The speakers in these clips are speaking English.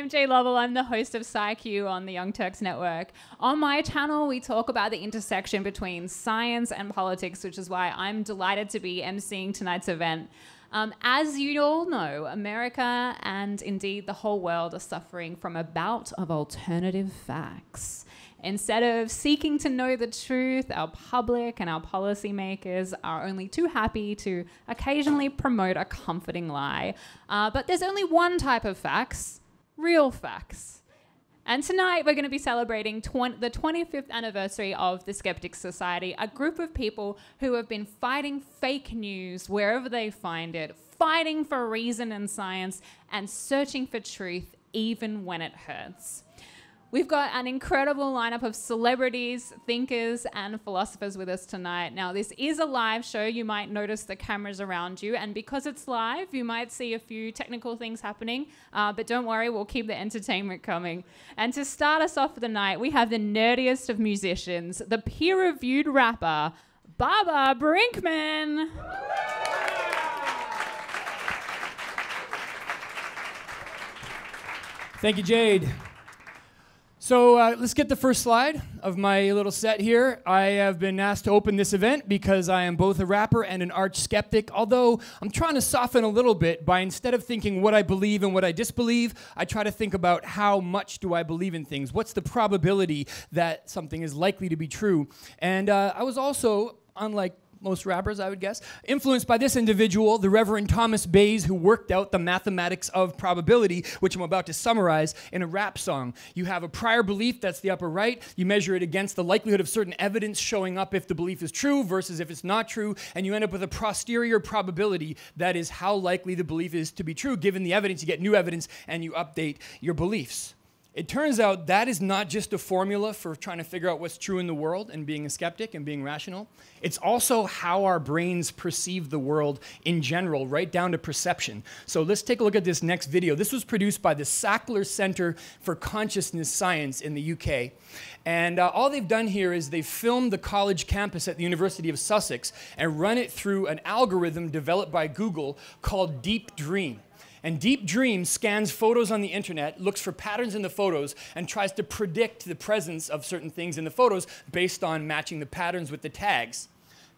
I'm Jayde Lovell. I'm the host of SciQ on the Young Turks Network. On my channel, we talk about the intersection between science and politics, which is why I'm delighted to be emceeing tonight's event. Um, as you all know, America and indeed the whole world are suffering from a bout of alternative facts. Instead of seeking to know the truth, our public and our policymakers are only too happy to occasionally promote a comforting lie. Uh, but there's only one type of facts real facts. And tonight we're going to be celebrating 20, the 25th anniversary of the Skeptics Society, a group of people who have been fighting fake news wherever they find it, fighting for reason and science, and searching for truth even when it hurts. We've got an incredible lineup of celebrities, thinkers, and philosophers with us tonight. Now, this is a live show. You might notice the cameras around you, and because it's live, you might see a few technical things happening. Uh, but don't worry, we'll keep the entertainment coming. And to start us off for the night, we have the nerdiest of musicians, the peer reviewed rapper, Baba Brinkman. Thank you, Jayde. So uh, let's get the first slide of my little set here. I have been asked to open this event because I am both a rapper and an arch skeptic, although I'm trying to soften a little bit by instead of thinking what I believe and what I disbelieve, I try to think about how much do I believe in things? What's the probability that something is likely to be true? And uh, I was also, unlike most rappers, I would guess, influenced by this individual, the Reverend Thomas Bayes, who worked out the mathematics of probability, which I'm about to summarize in a rap song. You have a prior belief, that's the upper right. You measure it against the likelihood of certain evidence showing up if the belief is true versus if it's not true, and you end up with a posterior probability, that is how likely the belief is to be true. Given the evidence, you get new evidence and you update your beliefs. It turns out that is not just a formula for trying to figure out what's true in the world and being a skeptic and being rational. It's also how our brains perceive the world in general, right down to perception. So let's take a look at this next video. This was produced by the Sackler Center for Consciousness Science in the UK. And uh, all they've done here is they've filmed the college campus at the University of Sussex and run it through an algorithm developed by Google called Deep Dream. And Deep Dream scans photos on the internet, looks for patterns in the photos, and tries to predict the presence of certain things in the photos based on matching the patterns with the tags.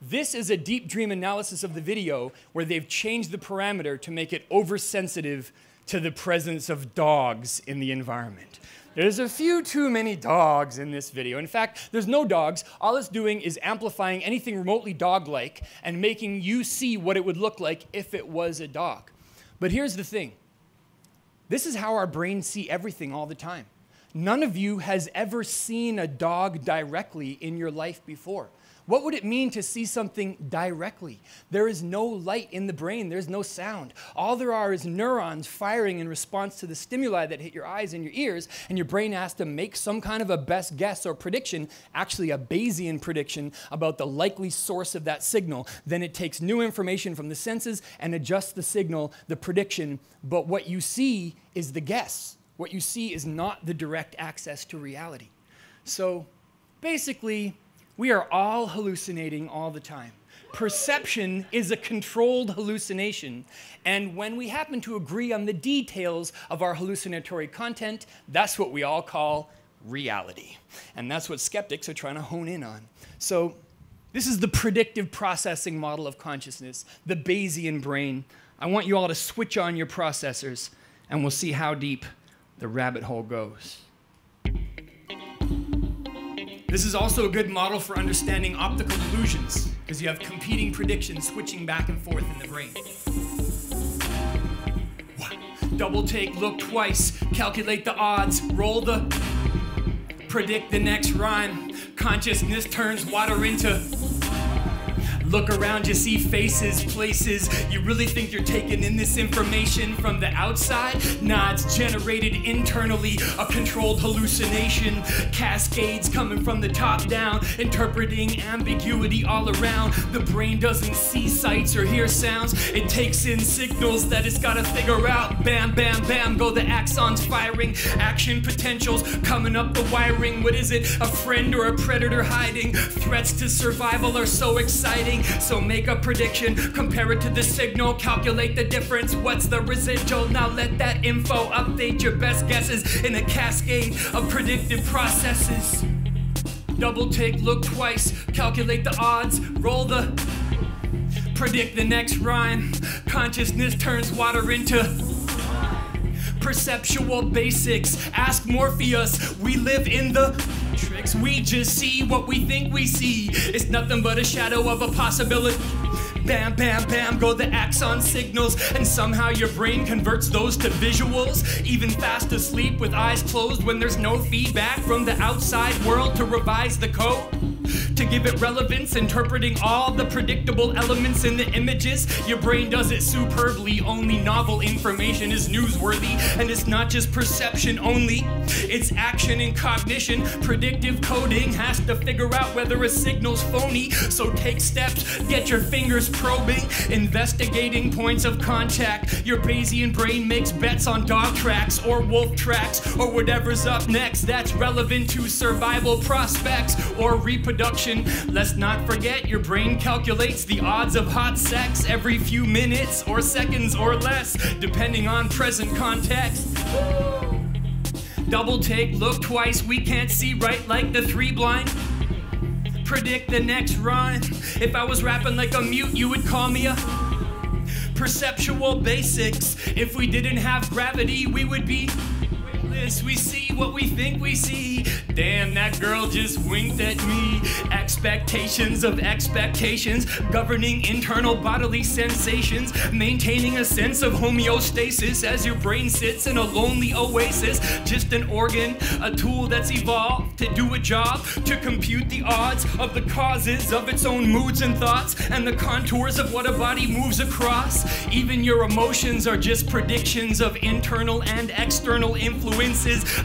This is a Deep Dream analysis of the video where they've changed the parameter to make it oversensitive to the presence of dogs in the environment. There's a few too many dogs in this video. In fact, there's no dogs. All it's doing is amplifying anything remotely dog like and making you see what it would look like if it was a dog. But here's the thing this is how our brains see everything all the time. None of you has ever seen a dog directly in your life before. What would it mean to see something directly? There is no light in the brain, there's no sound. All there are is neurons firing in response to the stimuli that hit your eyes and your ears, and your brain has to make some kind of a best guess or prediction, actually a Bayesian prediction, about the likely source of that signal. Then it takes new information from the senses and adjusts the signal, the prediction, but what you see is the guess. What you see is not the direct access to reality. So basically, we are all hallucinating all the time. Perception is a controlled hallucination, and when we happen to agree on the details of our hallucinatory content, that's what we all call reality. And that's what skeptics are trying to hone in on. So, this is the predictive processing model of consciousness, the Bayesian brain. I want you all to switch on your processors, and we'll see how deep the rabbit hole goes. This is also a good model for understanding optical illusions, because you have competing predictions switching back and forth in the brain. Double take, look twice, calculate the odds, roll the. predict the next rhyme. Consciousness turns water into Look around, you see faces, places. You really think you're taking in this information from the outside? Nah, it's generated internally, a controlled hallucination. Cascades coming from the top down, interpreting ambiguity all around. The brain doesn't see sights or hear sounds, it takes in signals that it's gotta figure out. Bam, bam, bam, go the axons firing, action potentials coming up the wiring. What is it? A friend or a predator hiding? Threats to survival are so exciting So make a prediction, compare it to the signal, calculate the difference. What's the residual? Now let that info update your best guesses in a cascade of predictive processes. Double take, look twice, calculate the odds, roll the. Predict the next rhyme. Consciousness turns water into perceptual basics. Ask Morpheus, we live in the We just see what we think we see. It's nothing but a shadow of a possibility. Bam, bam, bam, go the axon signals, and somehow your brain converts those to visuals. Even fast asleep with eyes closed when there's no feedback from the outside world to revise the code. To give it relevance, interpreting all the predictable elements in the images. Your brain does it superbly, only novel information is newsworthy. And it's not just perception only, it's action and cognition. Predictive coding has to figure out whether a signal's phony. So take steps, get your fingers probing, investigating points of contact. Your Bayesian brain makes bets on dog tracks or wolf tracks or whatever's up next that's relevant to survival prospects or reproduction. Let's not forget your brain calculates the odds of hot sex every few minutes or seconds or less, depending on present context. Double take, look twice, we can't see right like the three blind predict the next rhyme. If I was rapping like a mute, you would call me a perceptual basics. If we didn't have gravity, we would be We see what we think we see. Damn, that girl just winked at me. Expectations of expectations, governing internal bodily sensations, maintaining a sense of homeostasis as your brain sits in a lonely oasis. Just an organ, a tool that's evolved to do a job, to compute the odds of the causes of its own moods and thoughts, and the contours of what a body moves across. Even your emotions are just predictions of internal and external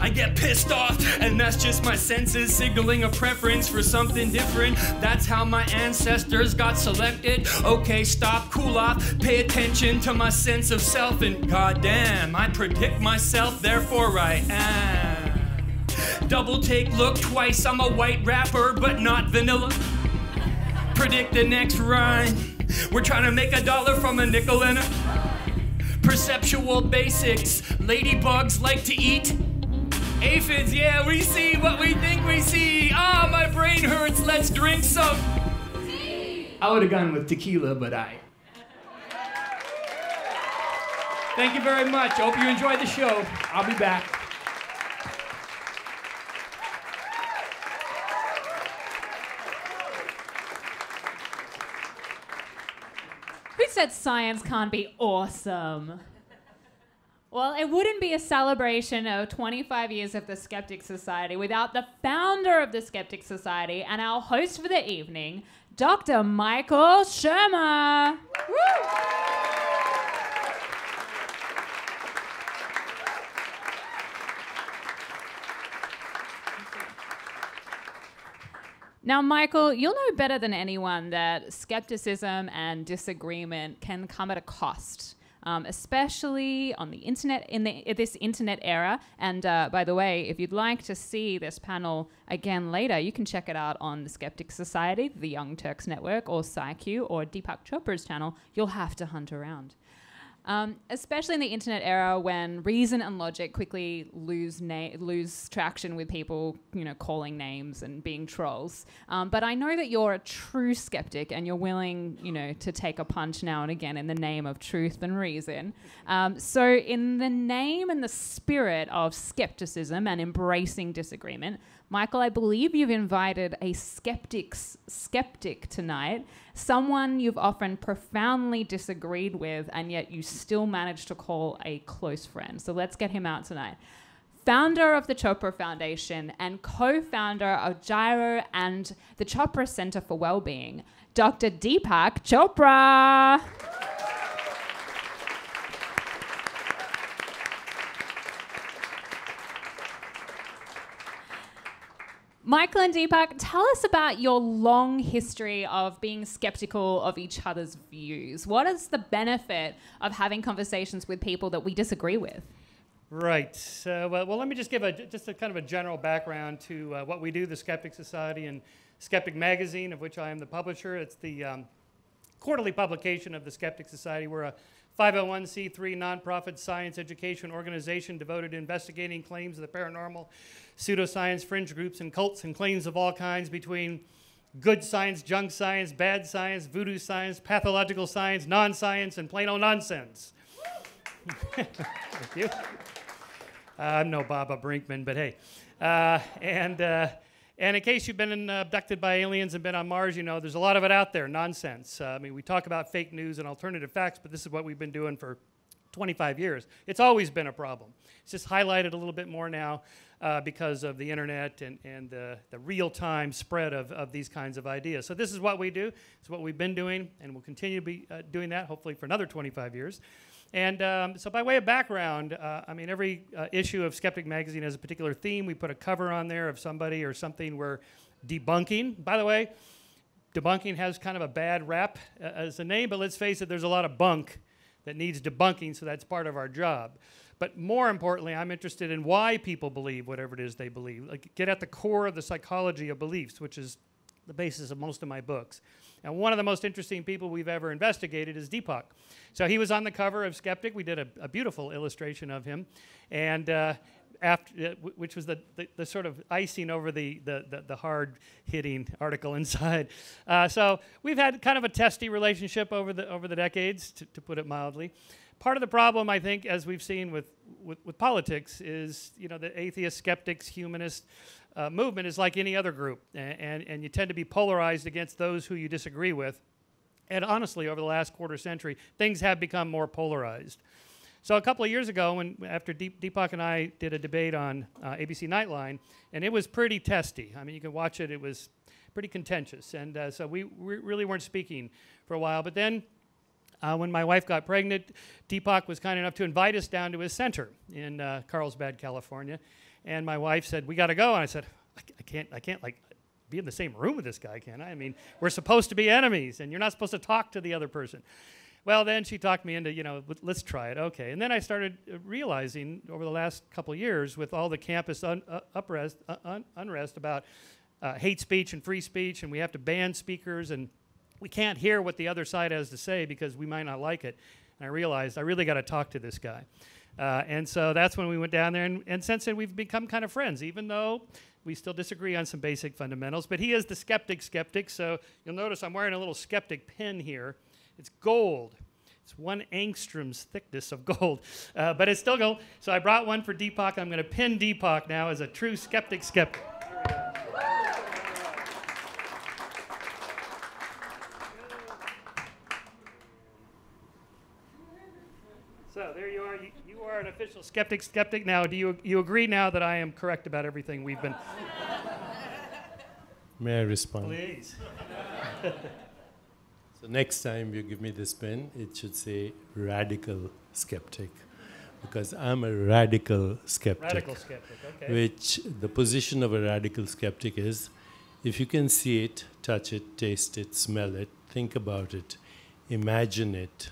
I get pissed off, and that's just my senses signaling a preference for something different. That's how my ancestors got selected. Okay, stop, cool off, pay attention to my sense of self, and goddamn, I predict myself, therefore I am. Double take, look twice, I'm a white rapper, but not vanilla. Predict the next rhyme. We're trying to make a dollar from a nickel and a perceptual basics. Ladybugs like to eat aphids. Yeah, we see what we think we see. Ah, my brain hurts. Let's drink some. Tea. I would have gone with tequila, but I. Thank you very much. Hope you enjoyed the show. I'll be back. Said science can't be awesome? Well, it wouldn't be a celebration of 25 years of the Skeptic Society without the founder of the Skeptic Society and our host for the evening, Dr. Michael Shermer. Now, Michael, you'll know better than anyone that skepticism and disagreement can come at a cost. Um, especially on the internet in, the, this internet era. And uh, by the way, if you'd like to see this panel again later, you can check it out on the Skeptic Society, the Young Turks Network, or SciQ, or Deepak Chopra's channel. You'll have to hunt around. Um, especially in the internet era when reason and logic quickly lose na- lose traction with people, you know, calling names and being trolls. Um, but I know that you're a true skeptic and you're willing, you know, to take a punch now and again in the name of truth and reason. Um, so, in the name and the spirit of skepticism and embracing disagreement, Michael, I believe you've invited a skeptic's skeptic tonight, someone you've often profoundly disagreed with, and yet you still managed to call a close friend. So let's get him out tonight. Founder of the Chopra Foundation and co founder of Jiyo and the Chopra Center for Wellbeing, Dr. Deepak Chopra. Michael and Deepak, tell us about your long history of being skeptical of each other's views. What is the benefit of having conversations with people that we disagree with? Right. Uh, well, well, let me just give a just a kind of a general background to uh, what we do, the Skeptic Society and Skeptic Magazine, of which I am the publisher. It's the um, quarterly publication of the Skeptic Society. We're a 501c3 nonprofit science education organization devoted to investigating claims of the paranormal, pseudoscience, fringe groups, and cults, and claims of all kinds between good science, junk science, bad science, voodoo science, pathological science, non science, and plain old nonsense. Thank you. Uh, I'm no Baba Brinkman, but hey. Uh, and, uh, and in case you've been abducted by aliens and been on Mars, you know there's a lot of it out there, nonsense. Uh, I mean, we talk about fake news and alternative facts, but this is what we've been doing for 25 years. It's always been a problem. It's just highlighted a little bit more now uh, because of the internet and, and the, the real time spread of, of these kinds of ideas. So, this is what we do. It's what we've been doing, and we'll continue to be uh, doing that hopefully for another 25 years. And um, so, by way of background, uh, I mean, every uh, issue of Skeptic Magazine has a particular theme. We put a cover on there of somebody or something we're debunking. By the way, debunking has kind of a bad rap uh, as a name, but let's face it, there's a lot of bunk that needs debunking, so that's part of our job. But more importantly, I'm interested in why people believe whatever it is they believe. Like, get at the core of the psychology of beliefs, which is the basis of most of my books. And one of the most interesting people we've ever investigated is Deepak. So he was on the cover of Skeptic. We did a, a beautiful illustration of him. And uh, after, uh, which was the, the, the, sort of icing over the, the, the, the hard hitting article inside. Uh, so we've had kind of a testy relationship over the, over the decades, to, to put it mildly part of the problem, I think, as we've seen with, with, with politics, is you know the atheist, skeptics, humanist uh, movement is like any other group, and, and, and you tend to be polarized against those who you disagree with. And honestly, over the last quarter century, things have become more polarized. So a couple of years ago, when after Deep, Deepak and I did a debate on uh, ABC Nightline, and it was pretty testy. I mean, you can watch it; it was pretty contentious, and uh, so we, we really weren't speaking for a while. But then uh, when my wife got pregnant, Deepak was kind enough to invite us down to his center in uh, Carlsbad, California. And my wife said, "We got to go." And I said, I, I, can't, I can't like be in the same room with this guy, can I? I mean, we're supposed to be enemies, and you're not supposed to talk to the other person." Well, then she talked me into, you know, let's try it. Okay. And then I started uh, realizing over the last couple years, with all the campus un- uh, uh, un- unrest about uh, hate speech and free speech, and we have to ban speakers and we can't hear what the other side has to say because we might not like it. And I realized I really got to talk to this guy. Uh, and so that's when we went down there, and, and since then we've become kind of friends, even though we still disagree on some basic fundamentals. But he is the skeptic skeptic, so you'll notice I'm wearing a little skeptic pin here. It's gold. It's one angstrom's thickness of gold, uh, but it's still gold. So I brought one for Deepak. I'm going to pin Deepak now as a true skeptic skeptic. So there you are. You, you, are an official skeptic. Skeptic. Now, do you you agree now that I am correct about everything we've been? May I respond? Please. so next time you give me this pen, it should say radical skeptic, because I'm a radical skeptic. Radical skeptic. Okay. Which the position of a radical skeptic is, if you can see it, touch it, taste it, smell it, think about it, imagine it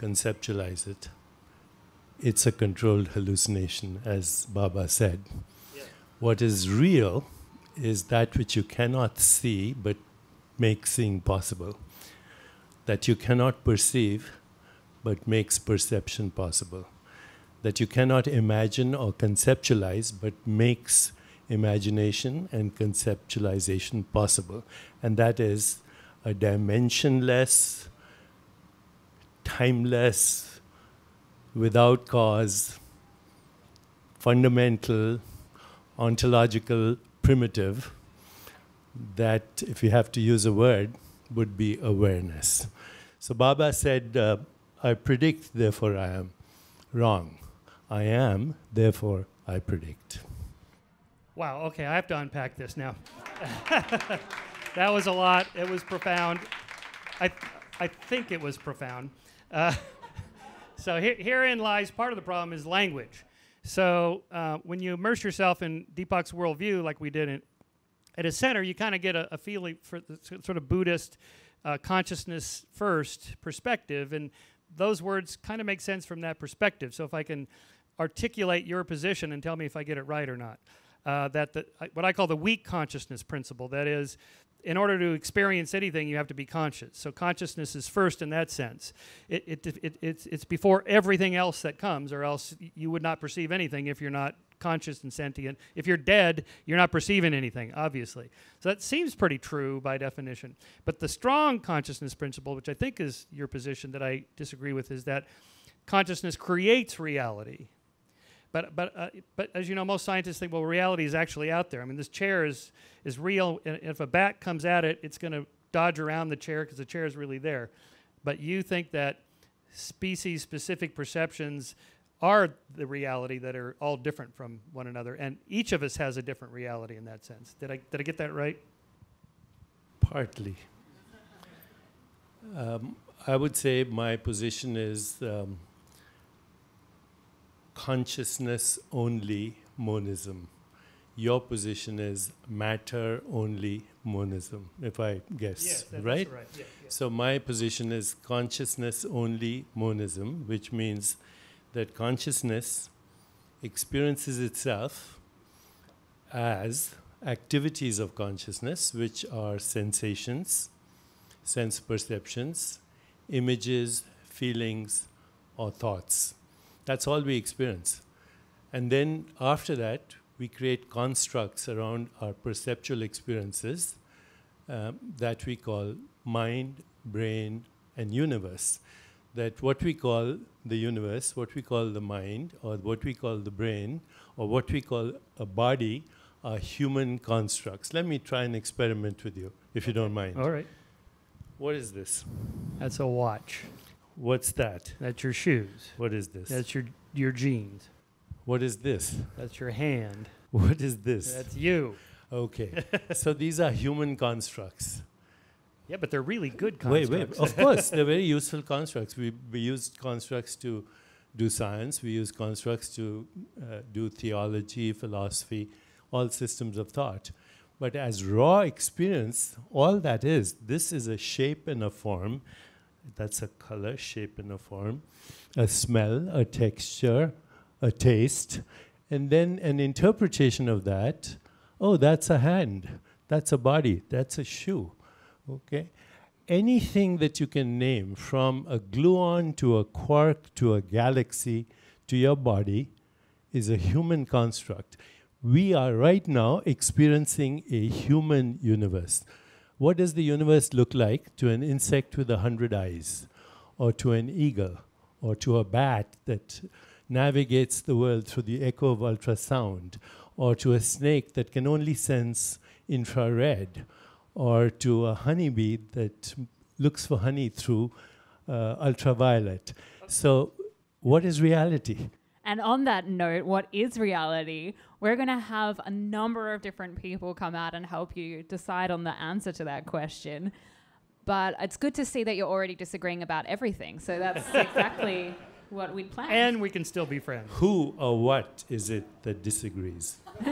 conceptualize it, it's a controlled hallucination, as Baba said. Yeah. What is real is that which you cannot see but make seeing possible, that you cannot perceive but makes perception possible, that you cannot imagine or conceptualize but makes imagination and conceptualization possible. And that is a dimensionless, timeless, without cause, fundamental, ontological, primitive, that, if you have to use a word, would be awareness. So Baba said, uh, I predict, therefore I am. Wrong. I am, therefore I predict. Wow, okay, I have to unpack this now. that was a lot. It was profound. I, I think it was profound. Uh, so he- herein lies part of the problem is language. So uh, when you immerse yourself in Deepak's worldview, like we did in, at his center, you kind of get a, a, feeling for the sort of Buddhist uh, consciousness first perspective, and those words kind of make sense from that perspective. So if I can articulate your position and tell me if I get it right or not, uh, that the, what I call the weak consciousness principle, that is, in order to experience anything, you have to be conscious. So consciousness is first in that sense. It, it, it, it's, it's before everything else that comes, or else you would not perceive anything if you're not conscious and sentient. If you're dead, you're not perceiving anything, obviously. So that seems pretty true by definition. But the strong consciousness principle, which I think is your position that I disagree with, is that consciousness creates reality. But, but, uh, but as you know, most scientists think, well, reality is actually out there. I mean, this chair is, is real. And if a bat comes at it, it's going to dodge around the chair because the chair is really there. But you think that species specific perceptions are the reality that are all different from one another. And each of us has a different reality in that sense. Did I, did I get that right? Partly. Um, I would say my position is um, consciousness only monism. Your position is matter only monism, if I guess, Yes, that- right? right. Yeah, yeah. So my position is consciousness only monism, which means that consciousness experiences itself as activities of consciousness, which are sensations, sense perceptions, images, feelings, or thoughts. That's all we experience. And then after that, we create constructs around our perceptual experiences um, that we call mind, brain, and universe. That what we call the universe, what we call the mind, or what we call the brain, or what we call a body are human constructs. Let me try an experiment with you, if you don't mind. All right. What is this? That's a watch. What's that? That's your shoes. What is this? That's your, your jeans. what is this? That's your hand. What is this? That's you. okay. so these are human constructs. Yeah, but they're really good Wait, constructs. wait. Of course, they're very useful constructs. We, we use constructs to do science. We use constructs to uh, do theology, philosophy, all systems of thought. But as raw experience, all that is, this is a shape and a form. That's a color, shape and a form, a smell, a texture, a taste, and then an interpretation of that. Oh, that's a hand. That's a body. That's a shoe. Okay? Anything that you can name, from a gluon to a quark to a galaxy to your body, is a human construct. We are right now experiencing a human universe. What does the universe look like to an insect with a hundred eyes, or to an eagle, or to a bat that navigates the world through the echo of ultrasound, or to a snake that can only sense infrared, or to a honeybee that looks for honey through uh, ultraviolet. So, what is reality? And on that note, what is reality? We're going to have a number of different people come out and help you decide on the answer to that question. But it's good to see that you're already disagreeing about everything. So that's exactly what we'd planned. And we can still be friends. Who or what is it that disagrees?